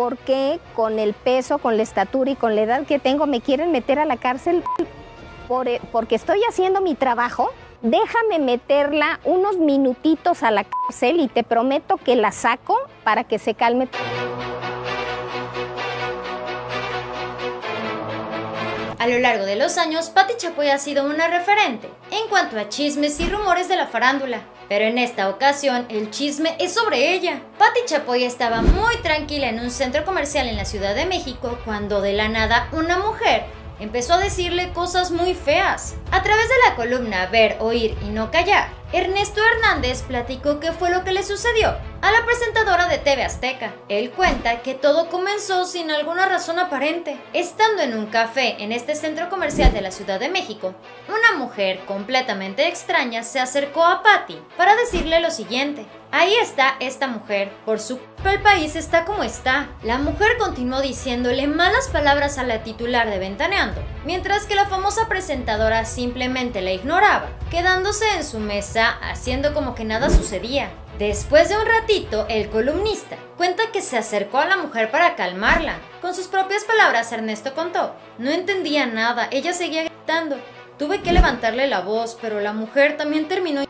por qué con el peso, con la estatura y con la edad que tengo me quieren meter a la cárcel por- porque estoy haciendo mi trabajo. Déjame meterla unos minutitos a la cárcel y te prometo que la saco para que se calme. A lo largo de los años, Patti Chapoy ha sido una referente en cuanto a chismes y rumores de la farándula. Pero en esta ocasión, el chisme es sobre ella. Patti Chapoy estaba muy tranquila en un centro comercial en la Ciudad de México cuando de la nada una mujer empezó a decirle cosas muy feas. A través de la columna Ver, Oír y No Callar, Ernesto Hernández platicó qué fue lo que le sucedió a la presentadora de TV Azteca. Él cuenta que todo comenzó sin alguna razón aparente. Estando en un café en este centro comercial de la Ciudad de México, una mujer completamente extraña se acercó a Patty para decirle lo siguiente. Ahí está esta mujer, por su el país está como está. La mujer continuó diciéndole malas palabras a la titular de Ventaneando, mientras que la famosa presentadora simplemente la ignoraba, quedándose en su mesa haciendo como que nada sucedía. Después de un ratito, el columnista cuenta que se acercó a la mujer para calmarla. Con sus propias palabras, Ernesto contó, no entendía nada, ella seguía gritando. Tuve que levantarle la voz, pero la mujer también terminó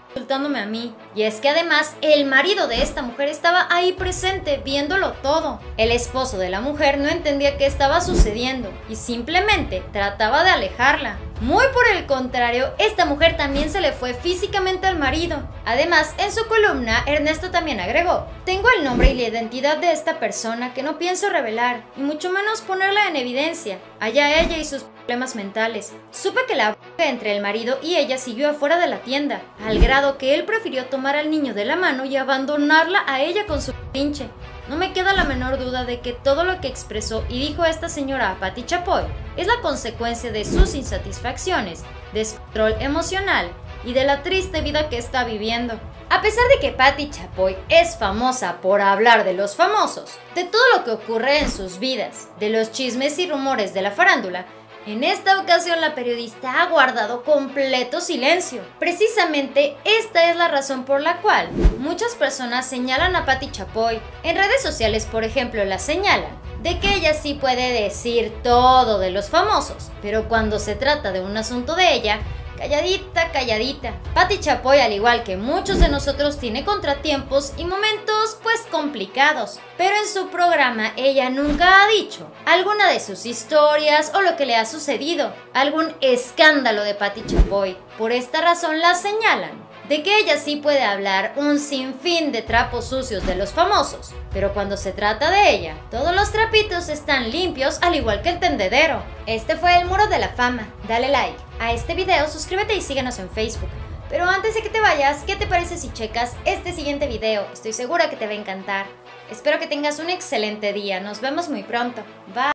Y es que además el marido de esta mujer estaba ahí presente, viéndolo todo. El esposo de la mujer no entendía qué estaba sucediendo y simplemente trataba de alejarla. Muy por el contrario, esta mujer también se le fue físicamente al marido. Además, en su columna, Ernesto también agregó, tengo el nombre y la identidad de esta persona que no pienso revelar, y mucho menos ponerla en evidencia. Allá ella y sus problemas mentales. Supe que la b- entre el marido y ella siguió afuera de la tienda, al grado que él prefirió tomar al niño de la mano y abandonarla a ella con su pinche. No me queda la menor duda de que todo lo que expresó y dijo esta señora a Patti Chapoy es la consecuencia de sus insatisfacciones, descontrol emocional y de la triste vida que está viviendo. A pesar de que Patti Chapoy es famosa por hablar de los famosos, de todo lo que ocurre en sus vidas, de los chismes y rumores de la farándula, en esta ocasión la periodista ha guardado completo silencio. Precisamente esta es la razón por la cual muchas personas señalan a Patti Chapoy. En redes sociales, por ejemplo, la señalan de que ella sí puede decir todo de los famosos, pero cuando se trata de un asunto de ella, calladita, calladita. Patti Chapoy, al igual que muchos de nosotros, tiene contratiempos y momentos pues complicados, pero en su programa ella nunca ha dicho alguna de sus historias o lo que le ha sucedido, algún escándalo de Patti Chapoy. Por esta razón la señalan de que ella sí puede hablar un sinfín de trapos sucios de los famosos, pero cuando se trata de ella, todos los trapitos están limpios al igual que el tendedero. Este fue el muro de la fama. Dale like a este video, suscríbete y síguenos en Facebook. Pero antes de que te vayas, ¿qué te parece si checas este siguiente video? Estoy segura que te va a encantar. Espero que tengas un excelente día. Nos vemos muy pronto. Bye.